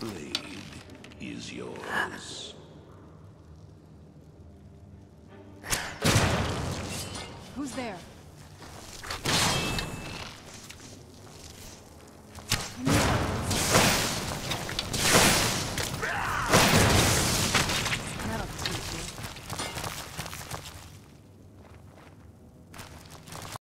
blade is yours. Who's there?